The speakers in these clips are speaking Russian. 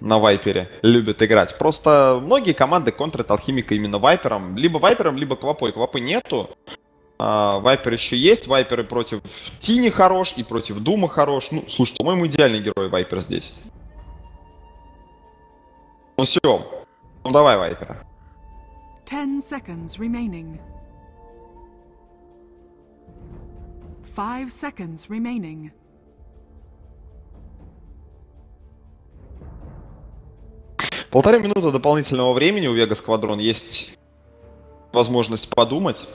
на Вайпере любят играть. Просто многие команды контрят Алхимика именно Вайпером. Либо Вайпером, либо Квапой. Квапы нету. А, Вайпер еще есть. Вайперы против Тини хорош и против Дума хорош. Ну, слушай, по-моему, идеальный герой Вайпер здесь. Ну все. Ну давай, Вайпера. 10 seconds remaining. 5 seconds remaining. Полторы минуты дополнительного времени у Вега Сквадрон есть возможность подумать.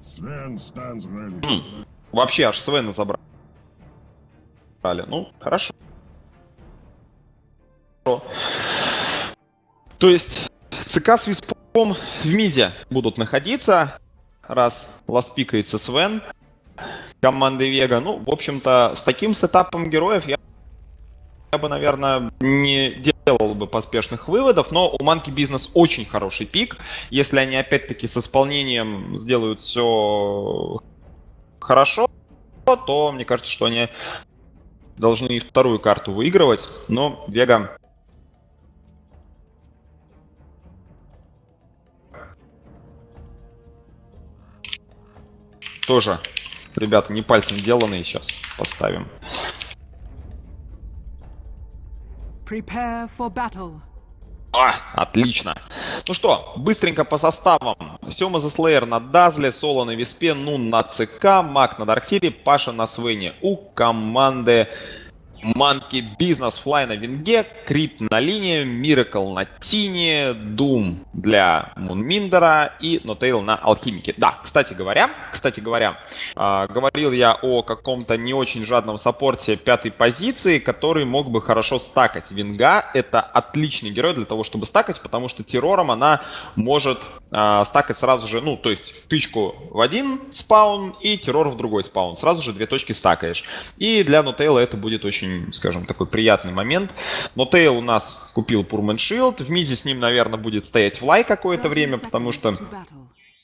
Sven stands ready. Вообще аж Свена забрали. Ну, хорошо. То есть ЦК с Виспом в миде будут находиться, раз ластпикается Свен команды Вега. Ну, в общем-то, с таким сетапом героев я, я бы, наверное, не делал бы поспешных выводов, но у Манки Бизнес очень хороший пик. Если они опять-таки с исполнением сделают все хорошо, то мне кажется, что они должны и вторую карту выигрывать, но Вега тоже, ребята, не пальцем деланные, сейчас поставим. Prepare for battle. А, отлично. Ну что, быстренько по составам. Сема за Слеер на Дазле, Соло на Виспе, Нун на ЦК, Мак на Дарксире, Паша на Свене. У команды Манки Бизнес Флай на Винге, Крип на линии, Миракл на Тине, Дум для Мунминдера и Нотейл на Алхимике. Да, кстати говоря, кстати говоря, э, говорил я о каком-то не очень жадном саппорте пятой позиции, который мог бы хорошо стакать. Винга это отличный герой для того, чтобы стакать, потому что террором она может э, стакать сразу же, ну, то есть тычку в один спаун и террор в другой спаун. Сразу же две точки стакаешь. И для Нотейла это будет очень очень, скажем, такой приятный момент. Нотейл у нас купил Poor Man's Shield. В миде с ним, наверное, будет стоять Флай какое-то время, потому что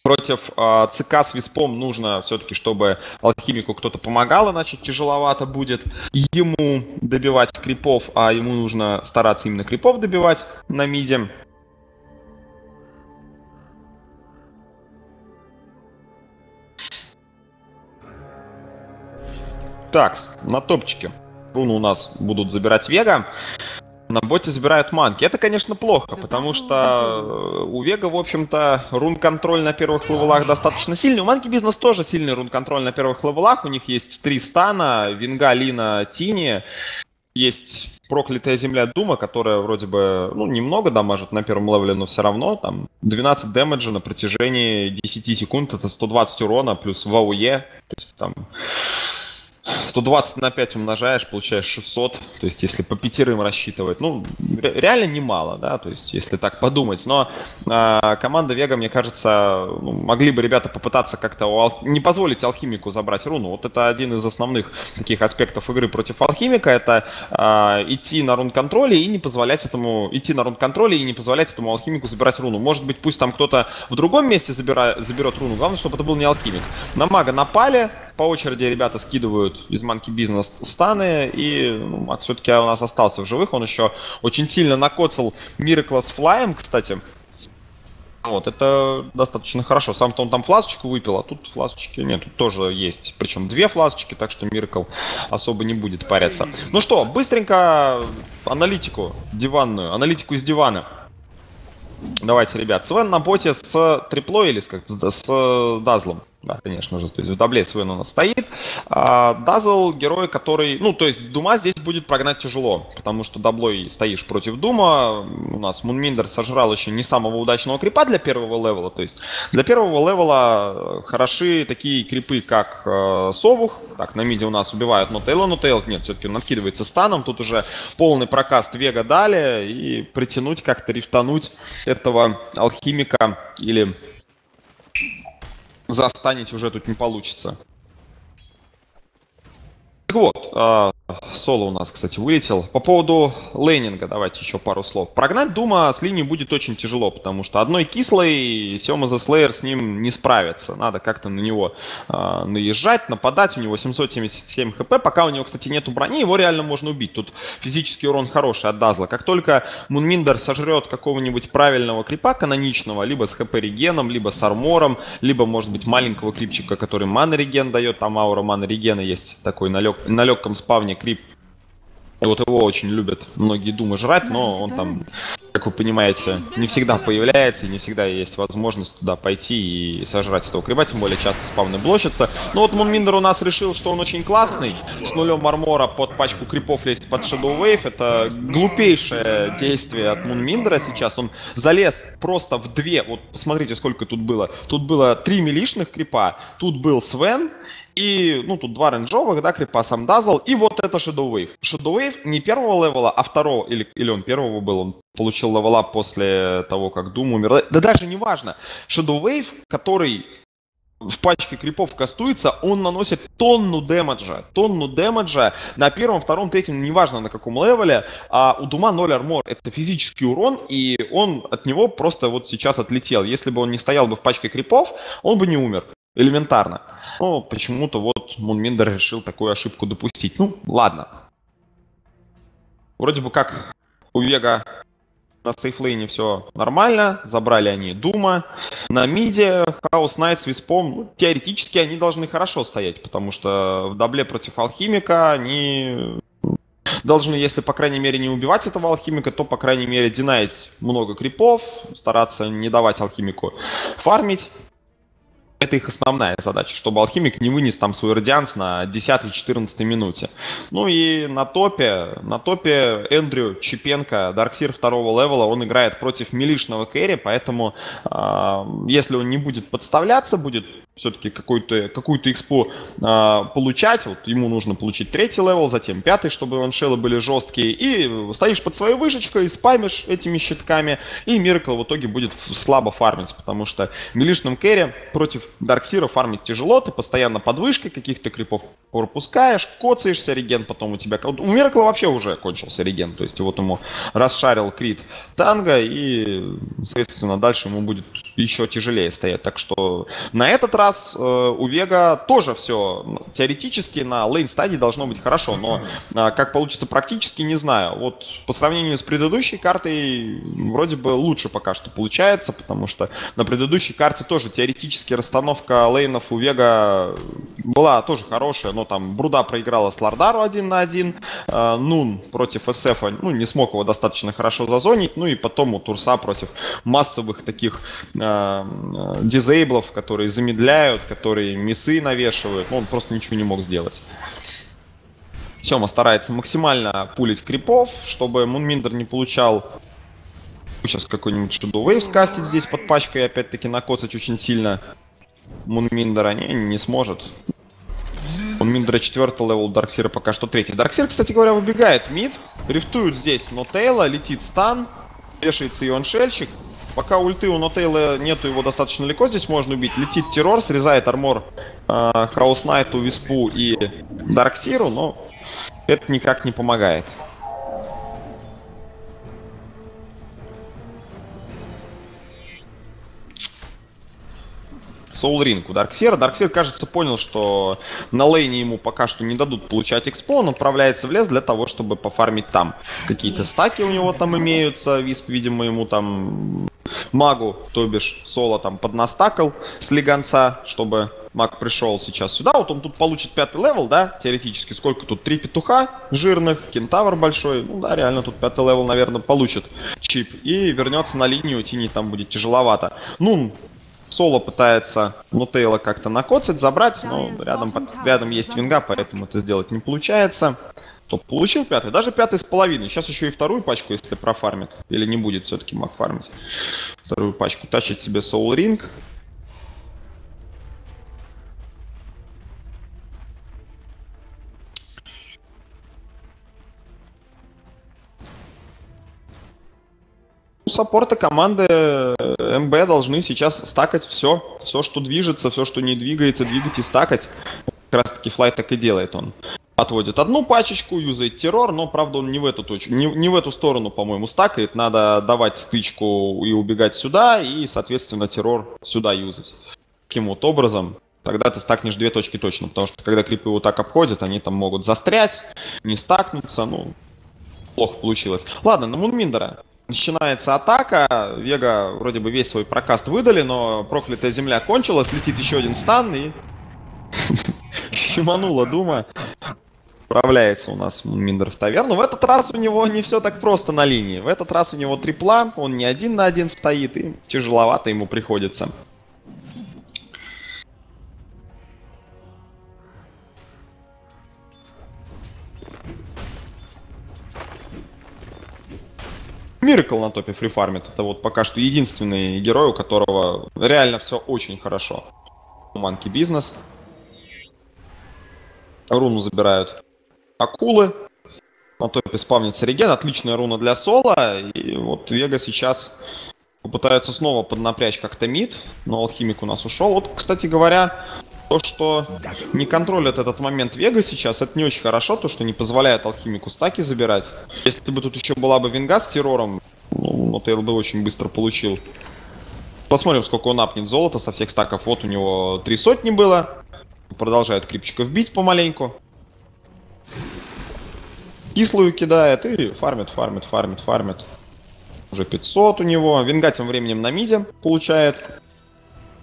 против э, ЦК с Виспом нужно все-таки, чтобы алхимику кто-то помогал, иначе тяжеловато будет ему добивать крипов, а ему нужно стараться именно крипов добивать на миде. Так, на топчике руну у нас будут забирать Вега. На боте забирают манки. Это, конечно, плохо, потому что у Вега, в общем-то, рун-контроль на первых левелах достаточно сильный. У манки бизнес тоже сильный рун-контроль на первых левелах. У них есть три стана, Винга, Лина, Тини. Есть проклятая земля Дума, которая вроде бы, ну, немного дамажит на первом левеле, но все равно там 12 дэмэджа на протяжении 10 секунд, это 120 урона плюс в АУЕ. То есть там 120 на 5 умножаешь, получаешь 600. То есть, если по пятерым рассчитывать, ну, реально немало, да, то есть, если так подумать. Но э, команда Вега, мне кажется, ну, могли бы ребята попытаться как-то ал... не позволить Алхимику забрать руну. Вот это один из основных таких аспектов игры против Алхимика. Это э, идти на рун-контроле и не позволять этому... Идти на рун-контроле и не позволять этому Алхимику забирать руну. Может быть, пусть там кто-то в другом месте забира... заберет руну. Главное, чтобы это был не Алхимик. На мага напали, по очереди ребята скидывают из Monkey Business станы, и ну, Мак все-таки у нас остался в живых. Он еще очень сильно накоцал Миракла с флаем, кстати. Вот, это достаточно хорошо. Сам-то он там фласочку выпил, а тут фласочки нет, тут тоже есть. Причем две фласочки, так что Миракл особо не будет париться. Ну что, быстренько аналитику диванную, аналитику из дивана. Давайте, ребят, Свен на боте с триплой или с, как, с Дазлом? Да, конечно же, то есть в дабле Свен у нас стоит. А, Дазл герой, который, ну, то есть Дума здесь будет прогнать тяжело, потому что даблой стоишь против Дума. У нас Мунминдер сожрал еще не самого удачного крипа для первого левела, то есть для первого левела хороши такие крипы, как э, Совух. Так, на миде у нас убивают Нотейла, Нотейл нет, все-таки он откидывается станом. Тут уже полный прокаст Вега дали и притянуть как-то, рифтануть этого алхимика или застанить уже тут не получится. Так вот, э, соло у нас, кстати, вылетел. По поводу лейнинга давайте еще пару слов. Прогнать Дума с линии будет очень тяжело, потому что одной кислой Сема за Слеер с ним не справится. Надо как-то на него э, наезжать, нападать. У него 777 хп. Пока у него, кстати, нету брони, его реально можно убить. Тут физический урон хороший от Дазла. Как только Мунминдер сожрет какого-нибудь правильного крипа каноничного, либо с хп регеном, либо с армором, либо, может быть, маленького крипчика, который мана реген дает, там аура мана регена есть такой на, лег... на легком спавне крип. И вот его очень любят многие думы жрать, но он там, как вы понимаете, не всегда появляется, и не всегда есть возможность туда пойти и сожрать этого криба, тем более часто спавны блочатся. Но вот Мунминдер у нас решил, что он очень классный, с нулем армора под пачку крипов лезть под Shadow Wave, это глупейшее действие от Мунминдера сейчас, он залез просто в две, вот посмотрите, сколько тут было. Тут было три милишных крипа, тут был Свен, и, ну, тут два рейнджовых, да, крипа сам Дазл, и вот это Shadow Wave. Shadow Wave не первого левела, а второго, или, или он первого был, он получил левела после того, как Doom умер. Да даже не важно. Shadow Wave, который в пачке крипов кастуется, он наносит тонну дэмэджа. Тонну дэмэджа на первом, втором, третьем, неважно на каком левеле, а у Дума 0 армор. Это физический урон, и он от него просто вот сейчас отлетел. Если бы он не стоял бы в пачке крипов, он бы не умер. Элементарно. Но почему-то вот Мунминдер решил такую ошибку допустить. Ну, ладно. Вроде бы как у Вега на сейфлейне все нормально, забрали они Дума. На миде Chaos Knight с Виспом, ну, теоретически они должны хорошо стоять, потому что в дабле против Алхимика они должны, если, по крайней мере, не убивать этого алхимика, то, по крайней мере, динать много крипов, стараться не давать алхимику фармить это их основная задача, чтобы алхимик не вынес там свой радианс на 10-14 минуте. Ну и на топе, на топе Эндрю Чепенко, Dark Seer второго левела, он играет против милишного кэри, поэтому э, если он не будет подставляться, будет все-таки какую-то какую-то экспу э, получать, вот ему нужно получить третий level, затем пятый, чтобы Ion Shell ы были жесткие, и стоишь под своей вышечкой, спамишь этими щитками, и Миракл в итоге будет слабо фармить, потому что милишным кэри против Дарксира фармить тяжело, ты постоянно под вышкой каких-то крипов пропускаешь, коцаешься, реген потом у тебя... У Миракла вообще уже кончился реген, то есть вот ему расшарил крит танго, и, соответственно, дальше ему будет еще тяжелее стоять. Так что на этот раз э, у Вега тоже все теоретически на лейн стадии должно быть хорошо, но э, как получится практически, не знаю. Вот по сравнению с предыдущей картой вроде бы лучше пока что получается, потому что на предыдущей карте тоже теоретически расстановка лейнов у Вега была тоже хорошая, но там Бруда проиграла с Лардару один на один, э, Нун против СФ, ну, не смог его достаточно хорошо зазонить, ну и потом у Турса против массовых таких э, дизейблов, которые замедляют, которые мисы навешивают, ну, он просто ничего не мог сделать. Сема старается максимально пулить крипов, чтобы Мунминдер не получал сейчас какой-нибудь Shadow Wave скастить здесь под пачкой опять-таки накоцать очень сильно Мунминдера не, не сможет. У Мунминдра четвертый level, у Дарксира пока что третий. Дарксир, кстати говоря, выбегает в мид, рифтует здесь Нотейла, летит stun, вешается и шельщик. Пока ульты у Нотейла нету, его достаточно легко здесь можно убить. Летит террор, срезает armor э, Хаос Найту, Виспу и Дарксиру, но это никак не помогает. Soul Ring у Дарксира. Дарксер, кажется, понял, что на лейне ему пока что не дадут получать экспу, он отправляется в лес для того, чтобы пофармить там. Какие-то стаки у него там имеются, Висп, видимо, ему там магу, то бишь соло там поднастакал с легонца, чтобы маг пришел сейчас сюда, вот он тут получит пятый level, да, теоретически, сколько тут, три петуха жирных, кентавр большой, ну да, реально тут пятый level, наверное, получит чип, и вернется на линию, Тини там будет тяжеловато. Ну, Соло пытается Нутейла как-то накоцать, забрать, но рядом, рядом есть винга, поэтому это сделать не получается. Топ получил пятый, даже пятый с половиной. Сейчас еще и вторую пачку, если профармит. Или не будет все-таки маг фармить. Вторую пачку тащит себе Soul Ring. саппорты команды э, МБ должны сейчас стакать все. Все, что движется, все, что не двигается, двигать и стакать. Как раз таки флайт так и делает он. Отводит одну пачечку, юзает террор, но, правда, он не в эту точку, не, не в эту сторону, по-моему, стакает. Надо давать стычку и убегать сюда, и, соответственно, террор сюда юзать. Таким вот образом, тогда ты стакнешь две точки точно, потому что когда крипы вот так обходят, они там могут застрять, не стакнуться, ну, плохо получилось. Ладно, на Мунминдера. Начинается атака, Вега вроде бы весь свой прокаст выдали, но проклятая земля кончилась, летит еще один стан и... Щеманула Дума. Отправляется у нас Миндер в таверну. В этот раз у него не все так просто на линии. В этот раз у него трипла, он не один на один стоит, и тяжеловато ему приходится. Миракл на топе фрифармит. Это вот пока что единственный герой, у которого реально все очень хорошо. Манки бизнес. Руну забирают акулы. На топе спавнится реген. Отличная руна для соло. И вот Вега сейчас попытается снова поднапрячь как-то мид. Но алхимик у нас ушел. Вот, кстати говоря, то, что не контролит этот момент Вега сейчас, это не очень хорошо, то, что не позволяет алхимику стаки забирать. Если бы тут еще была бы винга с террором, ну, Нотейл бы очень быстро получил. Посмотрим, сколько он апнет золота со всех стаков. Вот у него три сотни было. Продолжает крипчиков бить помаленьку. Кислую кидает и фармит, фармит, фармит, фармит. Уже 500 у него. Винга тем временем на миде получает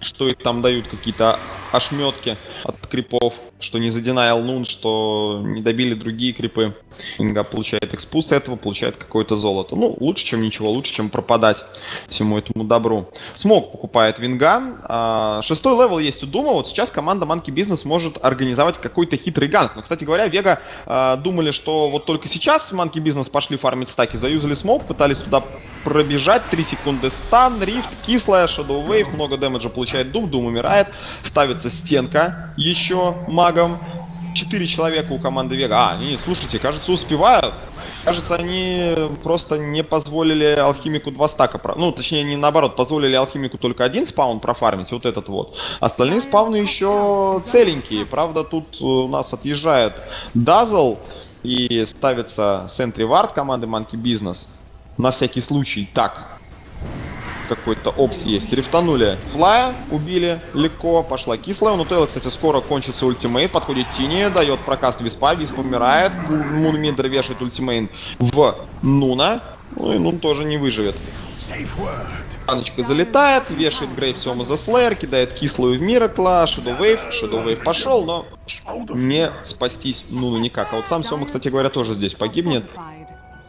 что их там дают какие-то ошметки от крипов, что не задинайл нун, что не добили другие крипы. Винга получает экспу с этого, получает какое-то золото. Ну, лучше, чем ничего, лучше, чем пропадать всему этому добру. Smoke покупает Винга. А, шестой level есть у Дума. Вот сейчас команда Monkey Business может организовать какой-то хитрый ганг. Но, кстати говоря, Вега а, думали, что вот только сейчас Monkey Business пошли фармить стаки, заюзали smoke, пытались туда пробежать, 3 секунды stun, rift, кислая, Shadow Wave, много damage а получает Дум, Дум умирает, ставится стенка еще магом, 4 человека у команды Вега. А, не, слушайте, кажется, успевают. Кажется, они просто не позволили алхимику два стака, про... ну, точнее, не наоборот, позволили алхимику только один спаун профармить, вот этот вот. Остальные спауны еще целенькие. Правда, тут у нас отъезжает Дазл и ставится Сентри Вард команды Monkey Business. На всякий случай. Так, какой-то опс есть. Рифтанули флая, убили легко, пошла кислая. У Нутелла, кстати, скоро кончится ультимейт. Подходит Тини, дает прокаст Виспа, Висп умирает. Мунмидер вешает ультимейт в Нуна. Ну и Нун тоже не выживет. Аночка залетает, вешает Грейв Сема за Слэйр, кидает кислую в Миракла, Shadow Wave, Shadow Wave пошел, но не спастись Нуну никак. А вот сам Сема, кстати говоря, тоже здесь погибнет.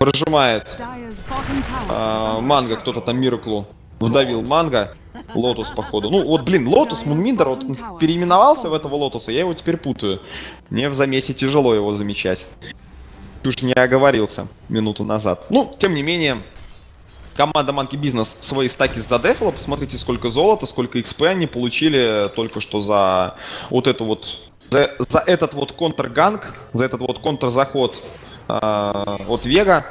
Прожимает а, манга, кто-то там Мираклу вдавил манго. Лотус, походу. Ну, вот, блин, Лотус, Мунминдер, вот он переименовался в этого Лотуса, я его теперь путаю. Мне в замесе тяжело его замечать. Уж не оговорился минуту назад. Ну, тем не менее, команда Monkey Business свои стаки задефала. Посмотрите, сколько золота, сколько XP они получили только что за вот эту вот... За, за этот вот контрганг, за этот вот контрзаход э, от Вега.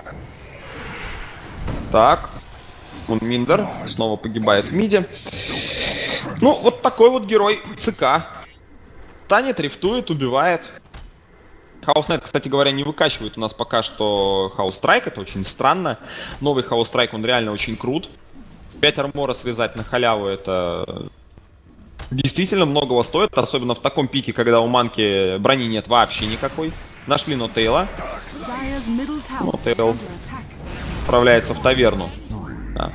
Так, Мунминдер снова погибает в миде. Ну, вот такой вот герой ЦК. Танет, рифтует, убивает. Хаоснайт, кстати говоря, не выкачивает у нас пока что Хаус Страйк, это очень странно. Новый Хаус Страйк, он реально очень крут. 5 армора срезать на халяву, это действительно многого стоит, особенно в таком пике, когда у Манки брони нет вообще никакой. Нашли Нотейла. Нотейл отправляется в таверну. Да.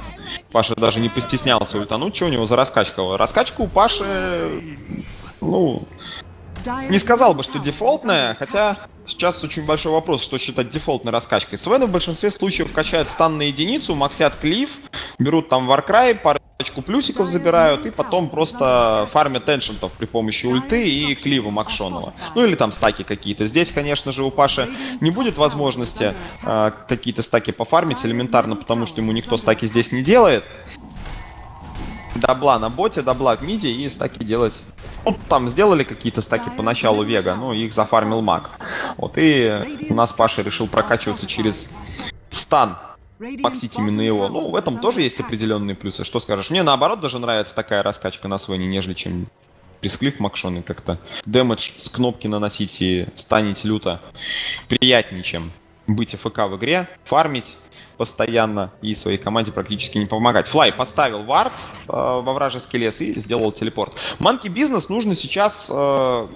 Паша даже не постеснялся ультануть. Что у него за раскачка? Раскачка у Паши, ну, не сказал бы, что дефолтная, хотя сейчас очень большой вопрос, что считать дефолтной раскачкой. Свены в большинстве случаев качают стан на единицу, максят клиф, берут там варкрай, парочку плюсиков забирают и потом просто фармят эншентов при помощи ульты и клива Макшонова. Ну или там стаки какие-то. Здесь, конечно же, у Паши не будет возможности э, какие-то стаки пофармить элементарно, потому что ему никто стаки здесь не делает. Дабла на боте, дабла в миде и стаки делать ну, там сделали какие-то стаки поначалу Вега, но их зафармил маг. Вот, и у нас Паша решил прокачиваться через стан. Максить именно его. Ну, в этом тоже есть определенные плюсы. Что скажешь? Мне наоборот даже нравится такая раскачка на Свене, нежели чем присклив макшоны как-то. Дэмэдж с кнопки наносить и станет люто приятнее, чем быть АФК в игре, фармить постоянно и своей команде практически не помогать. Флай поставил вард э, во вражеский лес и сделал телепорт. Манки бизнес нужно сейчас э,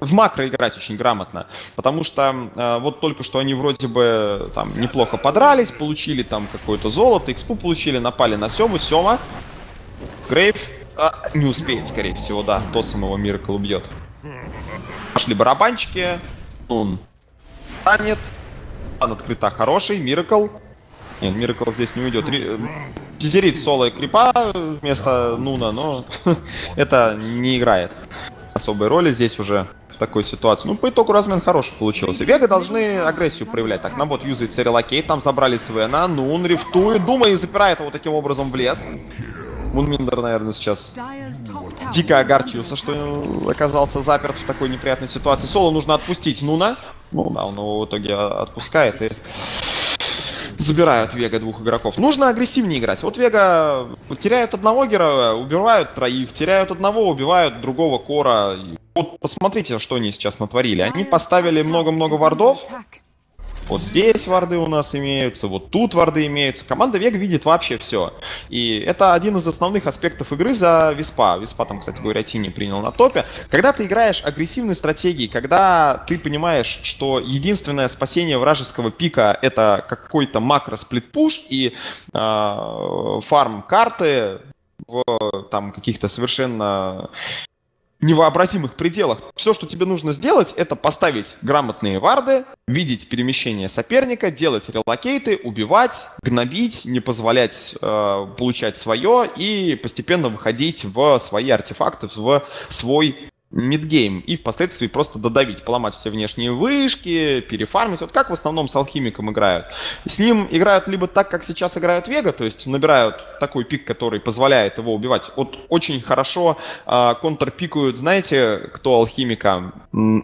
в макро играть очень грамотно, потому что э, вот только что они вроде бы там неплохо подрались, получили там какое-то золото, экспу получили, напали на Сему, Сема, Грейв а, не успеет, скорее всего, да, то самого Миракл убьет. Пошли барабанчики, он станет, Стан открыта хороший, Миракл. Нет, Миракл здесь не уйдет. Ри... Тизерит соло и крипа вместо Нуна, но это не играет особой роли здесь уже в такой ситуации. Ну, по итогу размен хороший получился. Вега должны агрессию проявлять. Так, на бот юзает Церелокейт, там забрали Свена, Нун рифтует, Дума и запирает его таким образом в лес. Мунминдер, наверное, сейчас дико огорчился, что оказался заперт в такой неприятной ситуации. Соло нужно отпустить Нуна. Ну да, он его в итоге отпускает и забирают Вега двух игроков. Нужно агрессивнее играть. Вот Вега теряют одного героя, убивают троих, теряют одного, убивают другого Кора. Вот посмотрите, что они сейчас натворили. Они поставили много-много вардов, вот здесь варды у нас имеются, вот тут варды имеются. Команда Вега видит вообще все. И это один из основных аспектов игры за Виспа. Виспа там, кстати говоря, Тини принял на топе. Когда ты играешь агрессивной стратегией, когда ты понимаешь, что единственное спасение вражеского пика это какой-то макро сплит-пуш и э, фарм карты в там каких-то совершенно невообразимых пределах. Все, что тебе нужно сделать, это поставить грамотные варды, видеть перемещение соперника, делать релокейты, убивать, гнобить, не позволять э, получать свое и постепенно выходить в свои артефакты, в свой мидгейм и впоследствии просто додавить, поломать все внешние вышки, перефармить. Вот как в основном с алхимиком играют. С ним играют либо так, как сейчас играют Вега, то есть набирают такой пик, который позволяет его убивать. Вот очень хорошо э, контрпикают, знаете, кто алхимика?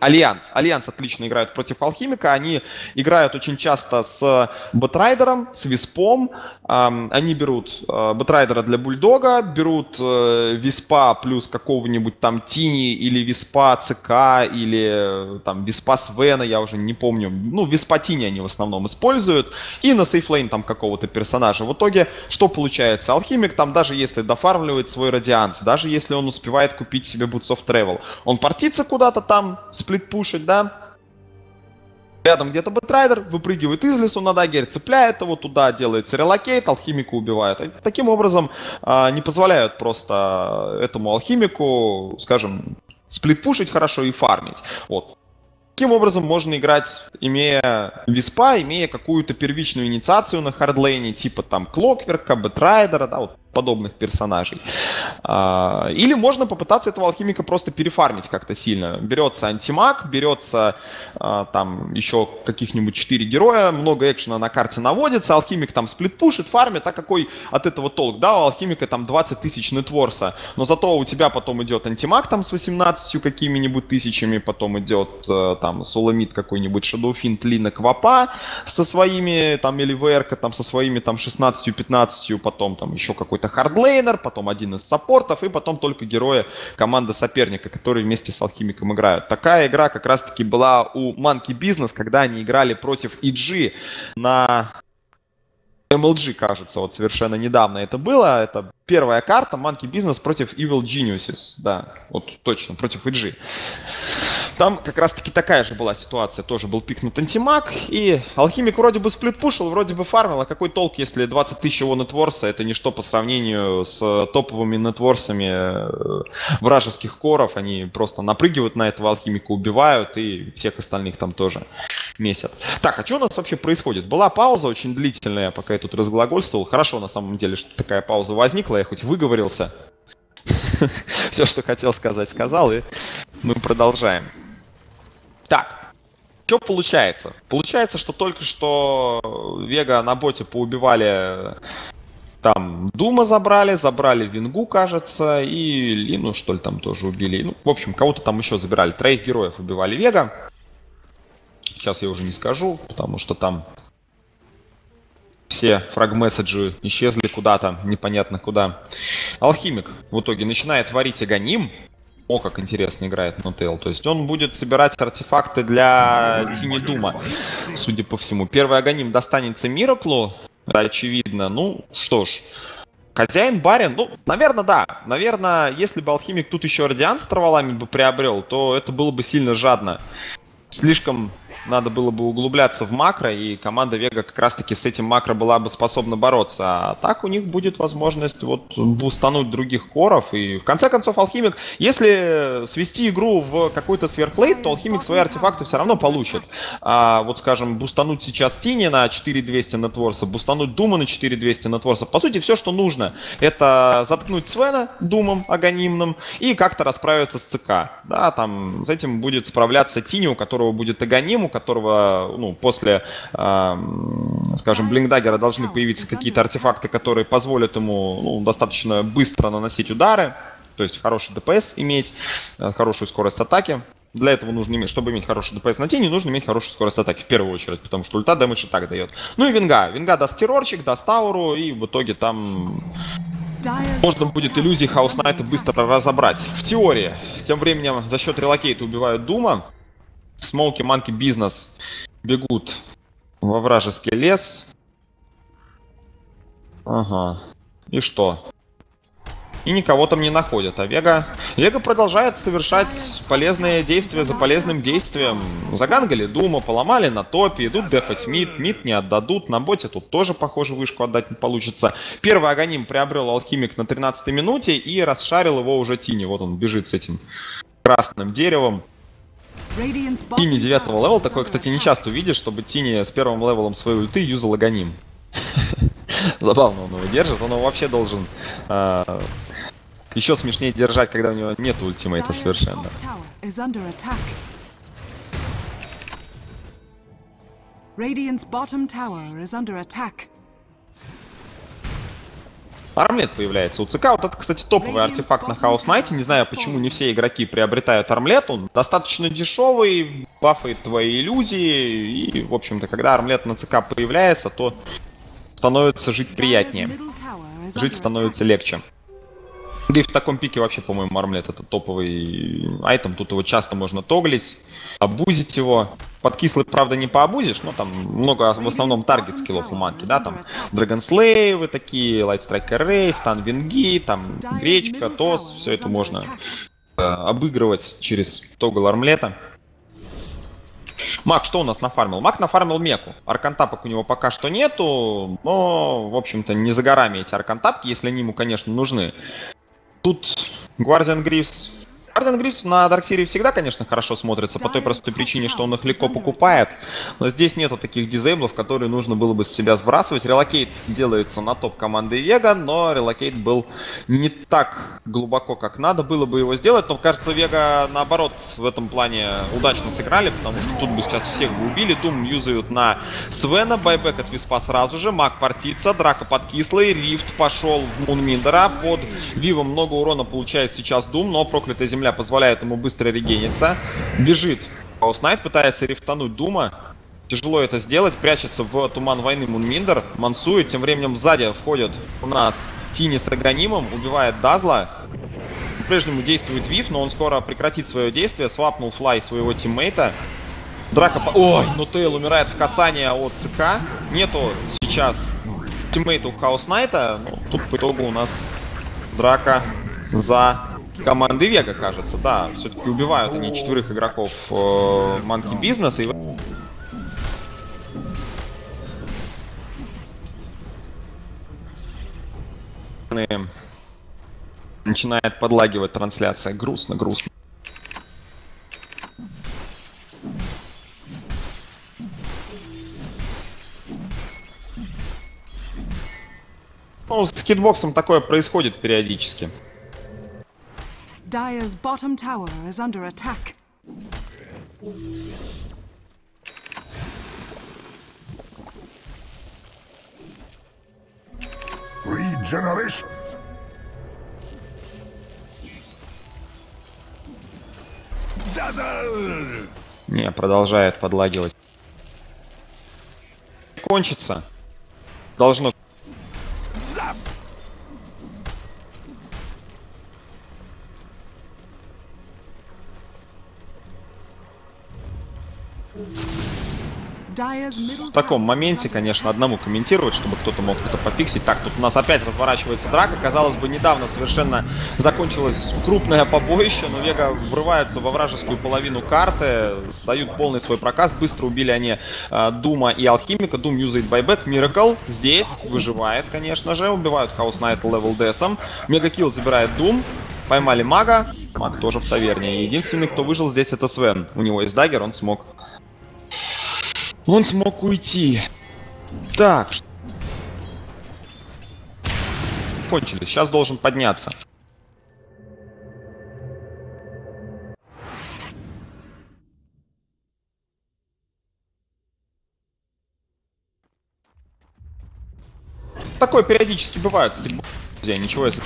Альянс. Альянс отлично играют против алхимика. Они играют очень часто с Бэтрайдером, с Виспом. Э, они берут э, Бэтрайдера для Бульдога, берут э, Виспа плюс какого-нибудь там Тини или Виспа ЦК, или э, там Виспа Свена, я уже не помню. Ну, Виспатини они в основном используют. И на safe lane там какого-то персонажа. В итоге, что получается? Алхимик там даже если дофармливает свой радианс, даже если он успевает купить себе Boots of Travel, он портится куда-то там, сплит-пушить, да, Рядом где-то бэтрайдер, выпрыгивает из лесу на dagger, цепляет его туда, делает relocate, алхимика убивает. И таким образом э, не позволяют просто этому алхимику, скажем, сплитпушить хорошо и фармить. Вот. Таким образом можно играть, имея виспа, имея какую-то первичную инициацию на хардлейне, типа там Клокверка, Бэтрайдера, да, вот подобных персонажей. А, или можно попытаться этого алхимика просто перефармить как-то сильно. Берется антимаг, берется а, там еще каких-нибудь 4 героя, много экшена на карте наводится, алхимик там сплитпушит, фармит, а какой от этого толк? Да, у алхимика там 20 тысяч нетворса, но зато у тебя потом идет антимаг там с 18 какими-нибудь тысячами, потом идет э, там соло мид какой-нибудь Shadow Fiend Лина Квапа со своими там или ВРК там со своими там 16-15, потом там еще какой-то какой-то хардлейнер, потом один из саппортов, и потом только герои команды соперника, которые вместе с Алхимиком играют. Такая игра как раз-таки была у Monkey Business, когда они играли против EG на MLG, кажется, вот совершенно недавно это было. Это первая карта Monkey Business против Evil Geniuses. Да, вот точно, против EG. Там как раз-таки такая же была ситуация. Тоже был пикнут антимаг. И алхимик вроде бы сплитпушил, вроде бы фармил. А какой толк, если 20 тысяч его нетворса это ничто по сравнению с топовыми нетворсами э, вражеских коров. Они просто напрыгивают на этого алхимика, убивают и всех остальных там тоже месяц. Так, а что у нас вообще происходит? Была пауза очень длительная, пока я тут разглагольствовал. Хорошо на самом деле, что такая пауза возникла. Я хоть выговорился. Все, что хотел сказать, сказал, и мы продолжаем. Так, что получается? Получается, что только что Вега на боте поубивали там Дума забрали, забрали Вингу, кажется, и Лину, что ли, там тоже убили. Ну, в общем, кого-то там еще забирали. Троих героев убивали Вега. Сейчас я уже не скажу, потому что там все фраг-месседжи исчезли куда-то, непонятно куда. Алхимик в итоге начинает варить Аганим, О, как интересно играет Нутейл. То есть он будет собирать артефакты для Тини Дума, судя по всему. Первый агоним достанется Мираклу, очевидно. Ну, что ж. Хозяин барин, ну, наверное, да. Наверное, если бы алхимик тут еще радиан с траволами бы приобрел, то это было бы сильно жадно. Слишком надо было бы углубляться в макро, и команда Вега как раз-таки с этим макро была бы способна бороться. А так у них будет возможность вот бустануть других коров, и в конце концов Алхимик, если свести игру в какой-то сверхлейт, то Алхимик свои артефакты все равно получит. А вот, скажем, бустануть сейчас Тини на 4200 нетворса, бустануть Дума на 4200 нетворса, по сути, все, что нужно, это заткнуть Свена Думом аганимным и как-то расправиться с ЦК. Да, там с этим будет справляться Тини, у которого будет аганим, у которого, ну, после, э, скажем, Blink Dagger а должны появиться какие-то артефакты, которые позволят ему ну, достаточно быстро наносить удары, то есть хороший ДПС иметь, э, хорошую скорость атаки. Для этого нужно иметь, чтобы иметь хороший ДПС на Тини, нужно иметь хорошую скорость атаки в первую очередь, потому что ульта damage и так дает. Ну и Винга. Винга даст террорчик, даст ауру, и в итоге там можно будет иллюзии Хаос Найта быстро разобрать. В теории. Тем временем за счет релокейта убивают Дума. Смоуки, Манки, Бизнес бегут во вражеский лес. Ага. И что? И никого там не находят. А Вега... Вега продолжает совершать полезные действия за полезным действием. Загангали Дума, поломали на топе, идут дефать мид, мид не отдадут. На боте тут тоже, похоже, вышку отдать не получится. Первый агоним приобрел алхимик на 13 минуте и расшарил его уже Тини. Вот он бежит с этим красным деревом. Тини 9 level, такое, кстати, не часто увидишь, чтобы Тини с первым левелом своей ульты юзал аганим. Забавно он его держит, он его вообще должен э, еще смешнее держать, когда у него нет ультимейта совершенно. Radiant's bottom tower is under attack. Армлет появляется у ЦК. Вот это, кстати, топовый артефакт на Хаос Найте. Не знаю, почему не все игроки приобретают армлет. Он достаточно дешевый, бафает твои иллюзии. И, в общем-то, когда армлет на ЦК появляется, то становится жить приятнее. Жить становится легче. Да и в таком пике вообще, по-моему, армлет это топовый айтем. Тут его часто можно тоглить, обузить его. Подкислый, правда, не пообузишь, но там много, в основном, таргет скиллов у манки, да, там Slave такие, Light Striker Stun Винги, там Гречка, Тос, все это можно э, обыгрывать через тогл армлета. Мак что у нас нафармил? Мак нафармил Меку. Аркантапок у него пока что нету, но, в общем-то, не за горами эти аркантапки, если они ему, конечно, нужны. Тут Guardian Грифс Арден Грифс на Дарксире всегда, конечно, хорошо смотрится, по той простой причине, что он их легко покупает. Но здесь нету таких дизейблов, которые нужно было бы с себя сбрасывать. Релокейт делается на топ команды Вега, но relocate был не так глубоко, как надо было бы его сделать. Но, кажется, Вега, наоборот, в этом плане удачно сыграли, потому что тут бы сейчас всех бы убили. Дум юзают на Свена, buyback от Виспа сразу же, маг партится, драка под кислый, рифт пошел в MoonMeander -а, под Weave -ом много урона получает сейчас Дум, но проклятая земля земля позволяет ему быстро регениться. Бежит. Chaos Knight пытается рифтануть Дума. Тяжело это сделать. Прячется в туман войны MoonMeander. Мансует. Тем временем сзади входит у нас Тини с Аганимом. Убивает Дазла. По-прежнему действует Weave, но он скоро прекратит свое действие. Свапнул флай своего тиммейта. Драка по... Ой, но Тейл умирает в касание от ЦК. Нету сейчас тиммейта у Хаус Найта. Ну, тут по итогу у нас драка за команды Вега, кажется, да. Все-таки убивают они четверых игроков Манки э, Бизнес. И... Начинает подлагивать трансляция. Грустно, грустно. Ну, с китбоксом такое происходит периодически. Dyer's bottom tower is under attack. Regeneration. Dazzle! Не, продолжает подлагивать. Кончится. Должно В таком моменте, конечно, одному комментировать, чтобы кто-то мог это пофиксить. Так, тут у нас опять разворачивается драка. Казалось бы, недавно совершенно закончилось крупное побоище, но Вега врывается во вражескую половину карты, дают полный свой прокаст. Быстро убили они э, Дума и Алхимика. Дум юзает buyback. Miracle здесь выживает, конечно же. Убивают Chaos Knight Level Death -ом. Мегакилл забирает Дум. Поймали мага. Маг тоже в таверне. Единственный, кто выжил здесь, это Свен. У него есть дагер, он смог он смог уйти. Так. Кончили. Сейчас должен подняться. Такое периодически бывает. Друзья, ничего, если...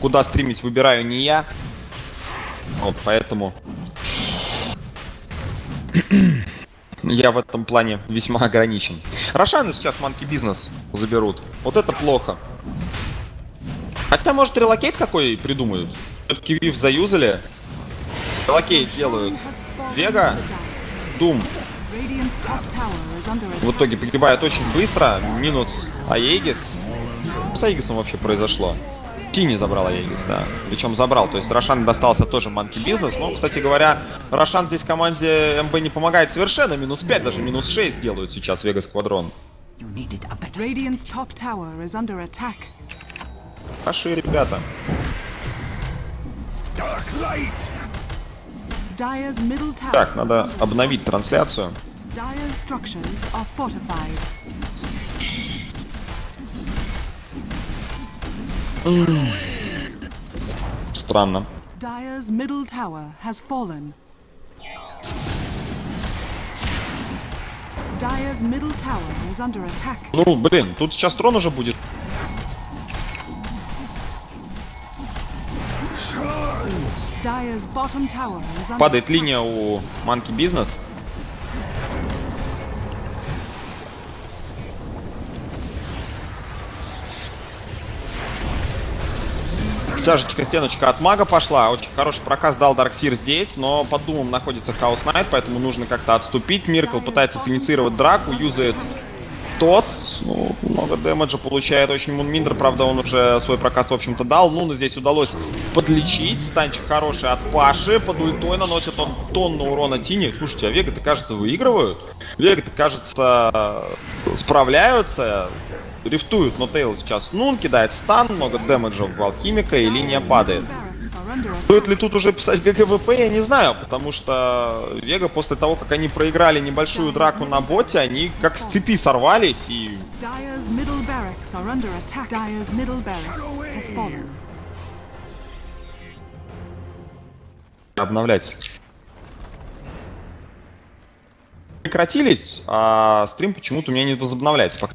Куда стримить выбираю не я. Вот, поэтому... Я в этом плане весьма ограничен. Рошаны сейчас Monkey Business заберут. Вот это плохо. Хотя, может, relocate какой придумают. Все-таки Weave заюзали. Relocate делают. Вега. Дум в итоге погибает очень быстро. Минус Аегис. С Аегисом вообще произошло? Тини забрал Аегис, да. Причем забрал. То есть Рошан достался тоже манки бизнес. Но, кстати говоря, Рошан здесь команде МБ не помогает совершенно. Минус 5, даже минус 6 делают сейчас Вега Сквадрон. You needed a better Radiant's top tower is under attack. Хорошие ребята. Так, надо обновить трансляцию. Странно. Dyer's middle tower has fallen. Dyer's middle tower is under attack. Ну, блин, тут сейчас трон уже будет. Dire's bottom tower is under Падает линия у Monkey Business. Стяжечка, стеночка от мага пошла. Очень хороший прокаст дал Dark Seer здесь, но под думом находится Chaos Knight, поэтому нужно как-то отступить. Miracle пытается инициировать драку, юзает Toss. Ну, много дэмэджа получает очень MoonMeander, правда, он уже свой прокаст, в общем-то, дал. Ну, но здесь удалось подлечить. Станчик хороший от Паши. Под ультой наносит он тонну урона Тини. Слушайте, а Вега-то, кажется, выигрывают. Вега-то, кажется, справляются. Рифтуют, но Тейл сейчас нун, кидает стан, много дэмэджа в алхимика, и линия падает. Стоит ли тут уже писать GGWP, я не знаю, потому что Вега после того, как они проиграли небольшую драку на боте, они как с цепи сорвались и обновлять. Прекратились, а стрим почему-то у меня не возобновляется пока.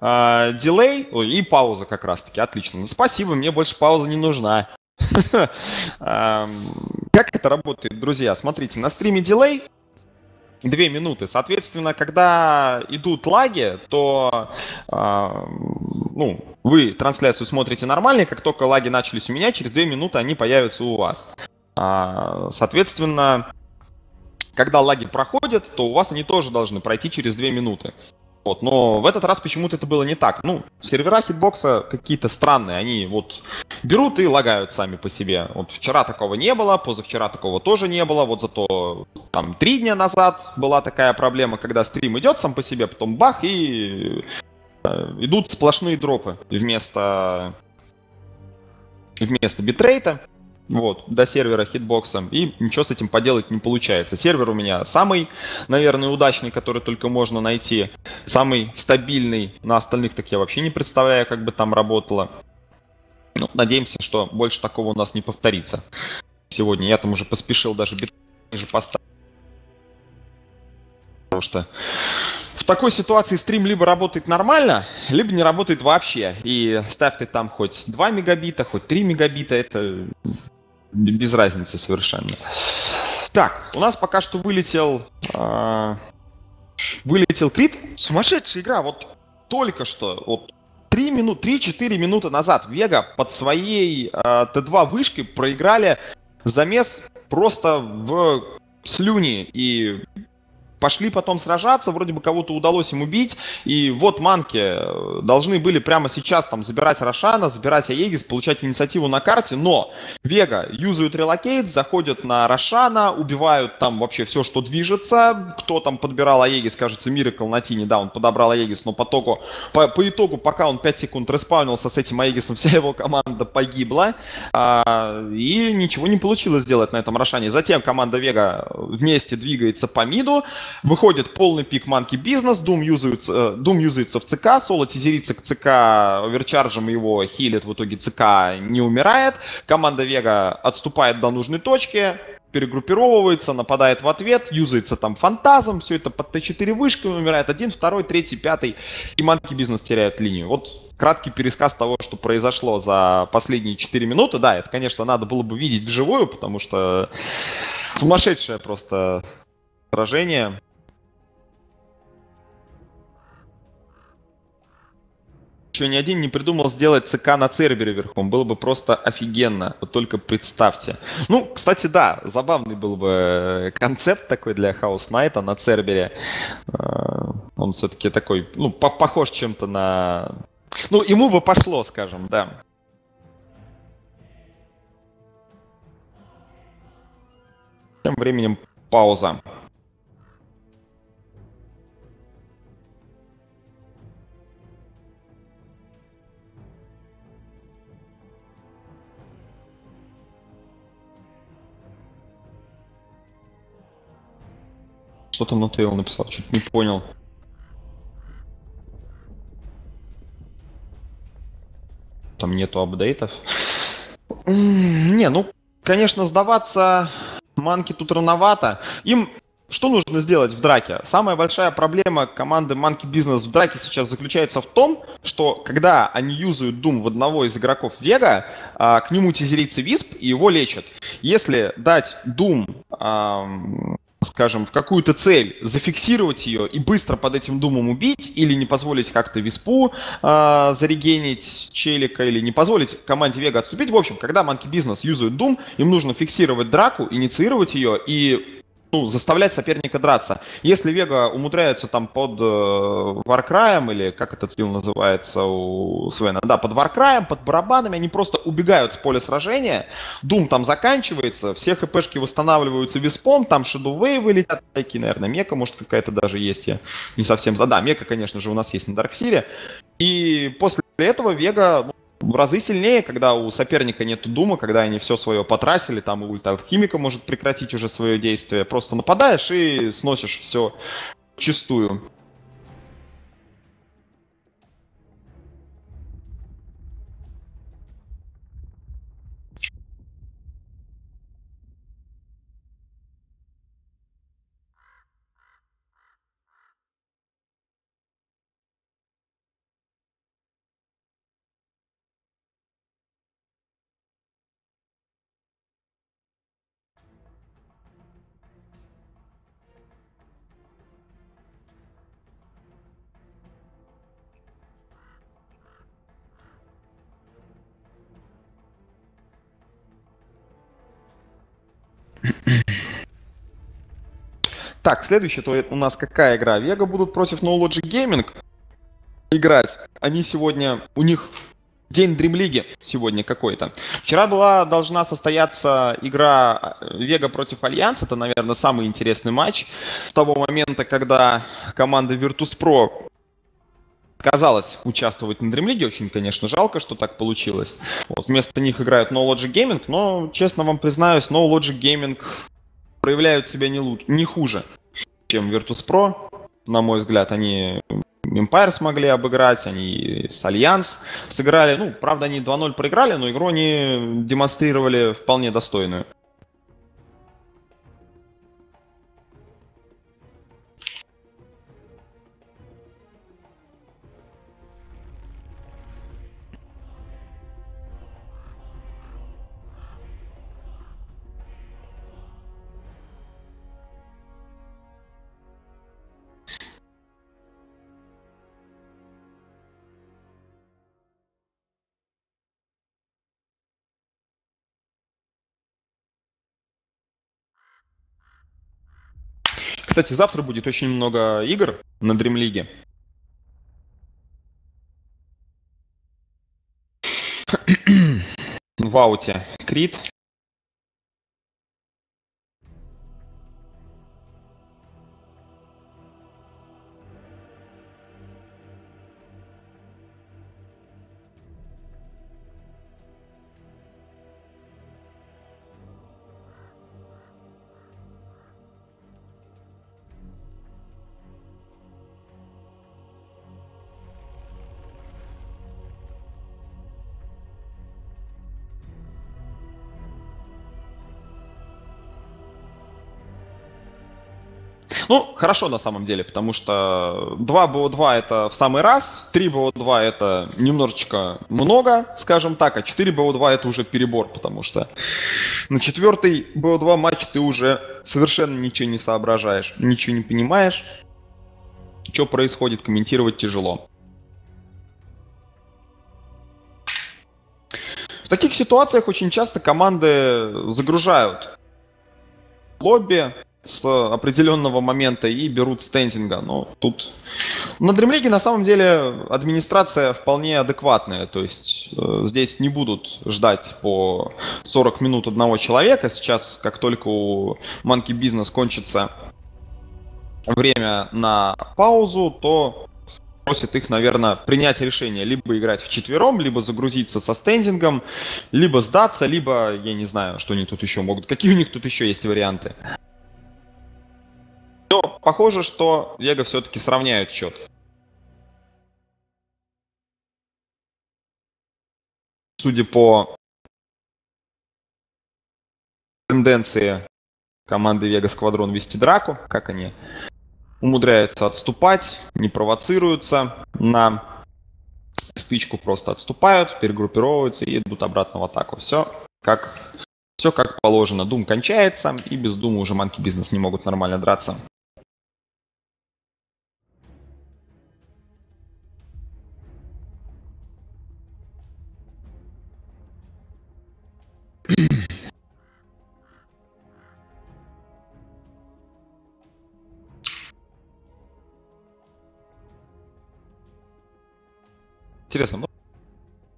А, Дилей и пауза как раз таки, отлично. Ну, спасибо, мне больше пауза не нужна. Как это работает, друзья? Смотрите, на стриме дилей две минуты. Соответственно, когда идут лаги, то а, ну, вы трансляцию смотрите нормально, как только лаги начались у меня, через две минуты они появятся у вас. А, Соответственно, когда лаги проходят, то у вас они тоже должны пройти через две минуты. Вот, но в этот раз почему-то это было не так. Ну, сервера хитбокса какие-то странные, они вот берут и лагают сами по себе. Вот вчера такого не было, позавчера такого тоже не было, вот зато там три дня назад была такая проблема, когда стрим идет сам по себе, потом бах и э, идут сплошные дропы вместо вместо битрейта. Вот, до сервера хитбокса. И ничего с этим поделать не получается. Сервер у меня самый, наверное, удачный, который только можно найти. Самый стабильный. На остальных так я вообще не представляю, как бы там работало. Ну, надеемся, что больше такого у нас не повторится. Сегодня я там уже поспешил даже ниже поставить. Потому что в такой ситуации стрим либо работает нормально, либо не работает вообще. И ставь ты там хоть 2 мегабита, хоть 3 мегабита, это без разницы совершенно. Так, у нас пока что вылетел... а, вылетел Крит. Сумасшедшая игра, вот только что, вот 3 минуты, 3-4 минуты назад Вега под своей а, Т2 вышкой проиграли замес просто в слюни и пошли потом сражаться, вроде бы кого-то удалось им убить, и вот Monkey э, должны были прямо сейчас там забирать Рошана, забирать Aegis, получать инициативу на карте, но Вега юзают relocate, заходят на Рошана, убивают там вообще все, что движется, кто там подбирал Aegis, кажется, Miracle на Тине, да, он подобрал Aegis, но по итогу, по, по итогу, пока он 5 секунд респаунился с этим Аегисом, вся его команда погибла, а, и ничего не получилось сделать на этом Рошане. Затем команда Вега вместе двигается по миду, Выходит полный пик манки бизнес, Doom юзается, э, Doom юзается в ЦК, соло тизерится к ЦК, оверчаржем его хилит, в итоге ЦК не умирает. Команда Вега отступает до нужной точки, перегруппировывается, нападает в ответ, юзается там фантазм, все это под Т4 вышкой, умирает один, второй, третий, пятый, и манки бизнес теряет линию. Вот краткий пересказ того, что произошло за последние 4 минуты. Да, это, конечно, надо было бы видеть вживую, потому что сумасшедшее просто сражение. Еще ни один не придумал сделать ЦК на Цербере верхом. Было бы просто офигенно. Вот только представьте. Ну, кстати, да, забавный был бы э, концепт такой для Хаус Найта на Цербере. Э, он все-таки такой, ну, похож чем-то на... Ну, ему бы пошло, скажем, да. Тем временем пауза. Что там на Тейл написал? Чуть не понял. Там нету апдейтов. Не, ну, конечно, сдаваться Манки тут рановато. Им что нужно сделать в драке? Самая большая проблема команды Monkey Business в драке сейчас заключается в том, что когда они юзают Doom в одного из игроков Вега, к нему тизерится Висп и его лечат. Если дать Doom скажем, в какую-то цель, зафиксировать ее и быстро под этим думом убить, или не позволить как-то виспу э, зарегенить челика, или не позволить команде Вега отступить. В общем, когда Monkey Business юзают Doom, им нужно фиксировать драку, инициировать ее и ну, заставлять соперника драться. Если Вега умудряется там под э, Варкраем, или как этот стил называется у Свена, да, под Варкраем, под барабанами, они просто убегают с поля сражения, Дум там заканчивается, все хпшки восстанавливаются виспом, там Wave летят, такие, наверное, Мека, может, какая-то даже есть, я не совсем... Да, Мека, конечно же, у нас есть на Дарксире. И после этого Вега в разы сильнее, когда у соперника нет дума, когда они все свое потратили, там ульта-алхимика может прекратить уже свое действие. Просто нападаешь и сносишь все чистую. Так, следующее, то у нас какая игра? Вега будут против No Logic Gaming играть. Они сегодня, у них день Dream League сегодня какой-то. Вчера была должна состояться игра Вега против Альянс. Это, наверное, самый интересный матч. С того момента, когда команда Virtus.pro отказалась участвовать на Dream League. Очень, конечно, жалко, что так получилось. Вот, вместо них играют No Logic Gaming, но, честно вам признаюсь, No Logic Gaming проявляют себя не, лучше, не хуже, чем Virtus.pro. На мой взгляд, они Empire смогли обыграть, они с Альянс сыграли. Ну, правда, они 2-0 проиграли, но игру они демонстрировали вполне достойную. Кстати, завтра будет очень много игр на Dream League. В ауте Крит, Ну, хорошо на самом деле, потому что 2 БО2 это в самый раз, 3 БО2 это немножечко много, скажем так, а 4 БО2 это уже перебор, потому что на четвертый БО2 матч ты уже совершенно ничего не соображаешь, ничего не понимаешь, что происходит, комментировать тяжело. В таких ситуациях очень часто команды загружают лобби, с определенного момента и берут стендинга. Но тут на Dream на самом деле администрация вполне адекватная. То есть э, здесь не будут ждать по 40 минут одного человека. Сейчас, как только у Monkey Business кончится время на паузу, то просит их, наверное, принять решение либо играть в четвером, либо загрузиться со стендингом, либо сдаться, либо, я не знаю, что они тут еще могут, какие у них тут еще есть варианты. Похоже, что Вега все-таки сравняют счет. Судя по тенденции команды Вега Сквадрон вести драку, как они умудряются отступать, не провоцируются на стычку, просто отступают, перегруппировываются и идут обратно в атаку. Все как, все как положено. Дум кончается, и без Дума уже манки бизнес не могут нормально драться. Интересно,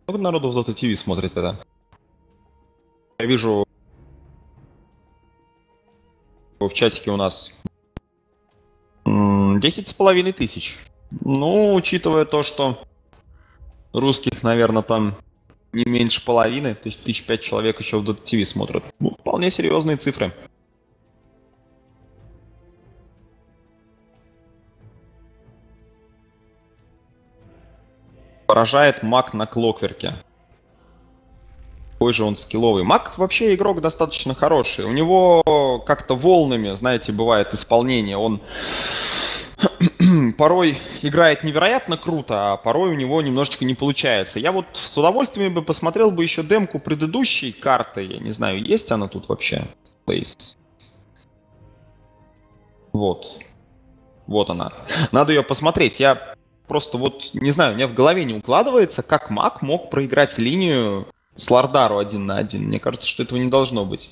много народу в Dota TV смотрит это? Я вижу в чатике у нас десять с половиной тысяч. Ну, учитывая то, что русских, наверное, там не меньше половины, то есть тысяч пять человек еще в Dota TV смотрят. Ну, вполне серьезные цифры. Поражает маг на клокверке. Какой же он скилловый. Маг вообще игрок достаточно хороший. У него как-то волнами, знаете, бывает исполнение. Он порой играет невероятно круто, а порой у него немножечко не получается. Я вот с удовольствием бы посмотрел бы еще демку предыдущей карты. Я не знаю, есть она тут вообще? Place. Вот. Вот она. Надо ее посмотреть. Я просто вот, не знаю, у меня в голове не укладывается, как маг мог проиграть линию с Лардару один на один. Мне кажется, что этого не должно быть.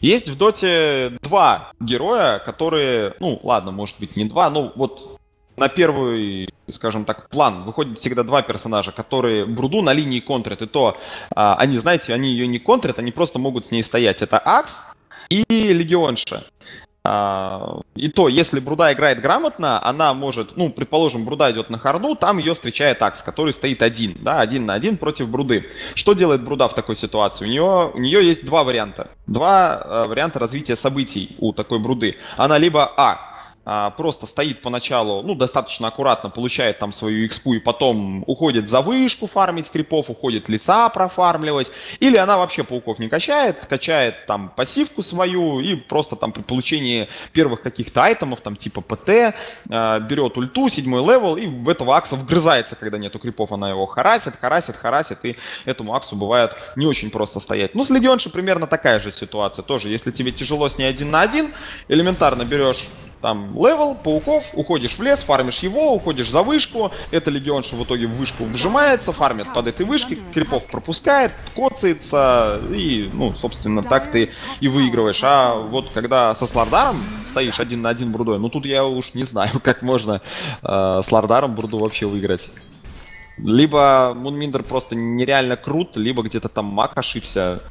Есть в Доте два героя, которые, ну ладно, может быть не два, но вот на первый, скажем так, план выходит всегда два персонажа, которые Бруду на линии контрят. И то а, они, знаете, они ее не контрят, они просто могут с ней стоять. Это Акс и Легионша. А, и то, если Бруда играет грамотно, она может, ну, предположим, Бруда идет на харду, там ее встречает Акс, который стоит один, да, один на один против Бруды. Что делает Бруда в такой ситуации? У нее, у нее есть два варианта. Два э, варианта развития событий у такой Бруды. Она либо А, а, просто стоит поначалу, ну, достаточно аккуратно, получает там свою экспу и потом уходит за вышку фармить крипов, уходит леса профармливать, или она вообще пауков не качает, качает там пассивку свою и просто там при получении первых каких-то айтемов, там типа ПТ, э, берет ульту, седьмой левел и в этого акса вгрызается, когда нету крипов, она его харасит, харасит, харасит, и этому аксу бывает не очень просто стоять. Ну, с Легионшей примерно такая же ситуация тоже. Если тебе тяжело с ней один на один, элементарно берешь Там левел, пауков, уходишь в лес, фармишь его, уходишь за вышку. Эта легионша в итоге в вышку вжимается, фармит под этой вышкой, крипов пропускает, коцается, и, ну, собственно, так ты и выигрываешь. А вот когда со Слардаром стоишь один на один брудой, ну тут я уж не знаю, как можно э, с Лардаром бруду вообще выиграть. Либо Мунминдер просто нереально крут, либо где-то там маг ошибся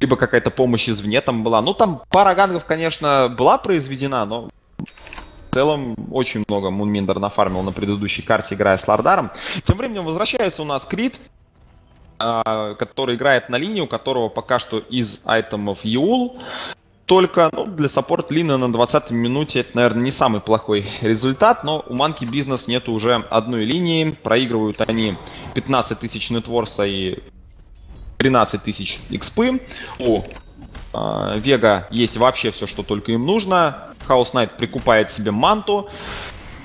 либо какая-то помощь извне там была. Ну, там пара гангов, конечно, была произведена, но в целом очень много Мунминдер нафармил на предыдущей карте, играя с Лардаром. Тем временем возвращается у нас Крит, а, который играет на линии, у которого пока что из айтемов Eul. Только ну, для саппорт Лина на 20 минуте это, наверное, не самый плохой результат, но у Monkey Business нету уже одной линии. Проигрывают они 15 тысяч нетворса и 13 тысяч экспы. У э, Вега есть вообще все, что только им нужно. Chaos Knight прикупает себе манту.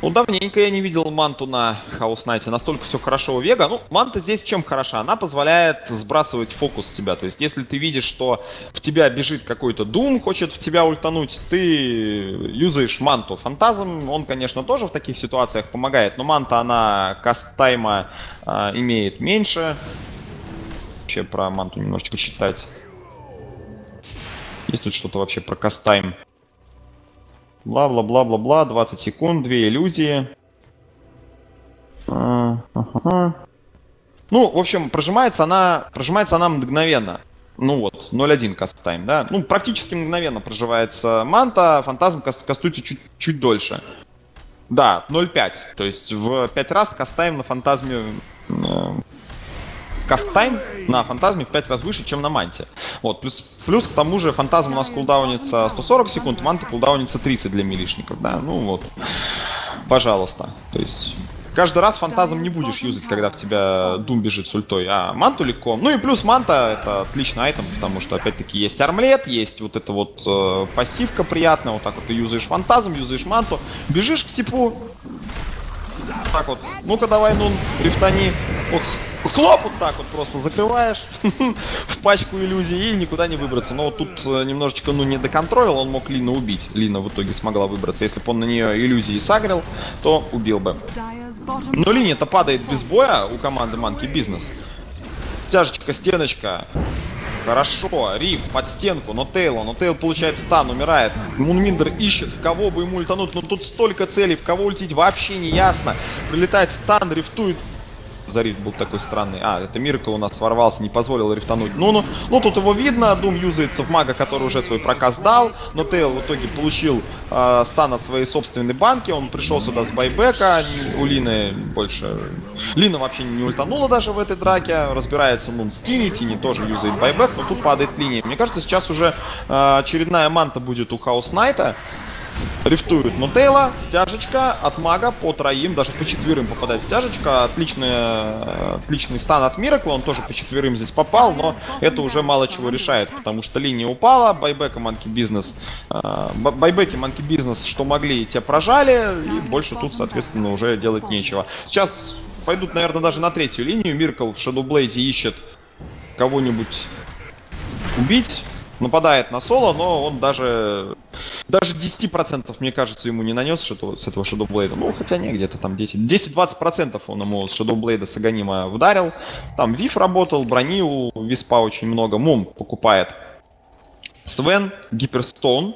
Ну, давненько я не видел манту на Хаус Найте. Настолько все хорошо у Вега. Ну, манта здесь чем хороша? Она позволяет сбрасывать фокус с себя. То есть, если ты видишь, что в тебя бежит какой-то Дум, хочет в тебя ультануть, ты юзаешь манту. Фантазм, он, конечно, тоже в таких ситуациях помогает, но манта, она каст-тайма э, имеет меньше вообще про манту немножечко читать. Есть тут что-то вообще про кастайм? Бла-бла-бла-бла-бла, 20 секунд, две иллюзии. А, ага. Ну, в общем, прожимается она, прожимается она мгновенно. Ну вот, 0.1 кастайм, да? Ну, практически мгновенно проживается манта, фантазм каст кастуется чуть, чуть дольше. Да, 0.5. То есть в 5 раз кастайм на фантазме э, каст-тайм на фантазме в 5 раз выше, чем на манте. Вот, плюс, плюс к тому же фантазм у нас кулдаунится 140 секунд, манта кулдаунится 30 для милишников, да, ну вот, пожалуйста. То есть каждый раз фантазм не будешь юзать, когда в тебя Дум бежит с ультой, а манту легко. Ну и плюс манта это отличный айтем, потому что опять-таки есть армлет, есть вот эта вот э, пассивка приятная, вот так вот ты юзаешь фантазм, юзаешь манту, бежишь к типу, так вот, ну-ка давай, ну, рифтани, ох, хлоп, вот так вот просто закрываешь в пачку иллюзий и никуда не выбраться. Но вот тут э, немножечко, ну, не доконтролил, он мог Лина убить. Лина в итоге смогла выбраться. Если бы он на нее иллюзии сагрил, то убил бы. Но линия-то падает без боя у команды Манки Бизнес. Тяжечка, стеночка. Хорошо, рифт под стенку, но Тейло, но Тейл получает стан, умирает. Мунминдер ищет, в кого бы ему ультануть, но тут столько целей, в кого ультить вообще не ясно. Прилетает стан, рифтует за рифт был такой странный. А, это Мирка у нас ворвался, не позволил рифтануть. Ну, ну, ну тут его видно, Дум юзается в мага, который уже свой проказ дал, но Тейл в итоге получил э, стан от своей собственной банки, он пришел сюда с байбека, у Лины больше... Лина вообще не ультанула даже в этой драке, разбирается Нун с Тини, Тини тоже юзает байбек, но тут падает линия. Мне кажется, сейчас уже э, очередная манта будет у Хаус Найта, Рифтуют Нутейла, стяжечка от мага по троим, даже по четверым попадает стяжечка. Отличный, отличный стан от Миракла, он тоже по четверым здесь попал, но это уже мало чего решает, потому что линия упала, байбека Манки Бизнес, байбеки Манки Бизнес, что могли, те прожали, и больше тут, соответственно, уже делать нечего. Сейчас пойдут, наверное, даже на третью линию. Миркл в Shadowblade ищет кого-нибудь убить, нападает на соло, но он даже даже 10% мне кажется ему не нанес что с этого Shadowblade. Ну, хотя не, где-то там 10. 10-20% он ему с Shadowblade с Аганима ударил. Там Вив работал, брони у Виспа очень много. Мум покупает. Свен, Гиперстоун.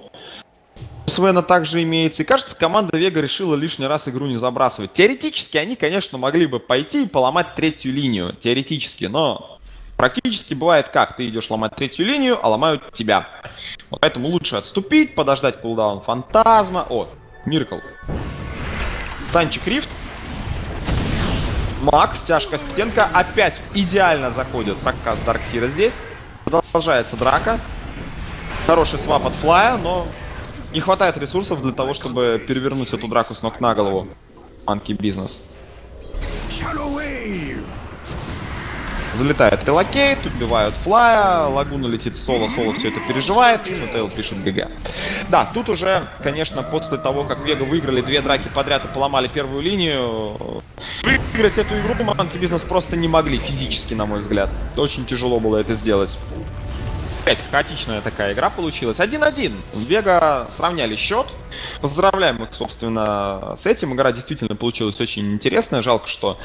Свена также имеется. И кажется, команда Вега решила лишний раз игру не забрасывать. Теоретически они, конечно, могли бы пойти и поломать третью линию. Теоретически, но Практически бывает как, ты идешь ломать третью линию, а ломают тебя. Вот поэтому лучше отступить, подождать кулдаун фантазма. О, Миркл. Танчик Рифт. Макс, тяжкая стенка. Опять идеально заходит Раккас Дарксира здесь. Продолжается драка. Хороший свап от Флая, но не хватает ресурсов для того, чтобы перевернуть эту драку с ног на голову. Monkey Business. Залетает relocate, убивают флая, лагуна летит соло, соло все это переживает, NoTail пишет GG. Да, тут уже, конечно, после того, как Вега выиграли две драки подряд и поломали первую линию, выиграть эту игру Monkey Business просто не могли физически, на мой взгляд. Очень тяжело было это сделать. Опять хаотичная такая игра получилась. 1-1. Вега сравняли счет. Поздравляем их, собственно, с этим. Игра действительно получилась очень интересная. Жалко, что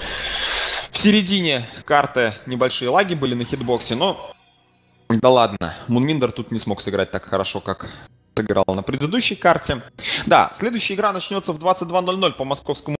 в середине карты небольшие лаги были на хитбоксе, но да ладно, Мунминдер тут не смог сыграть так хорошо, как сыграл на предыдущей карте. Да, следующая игра начнется в 22.00 по московскому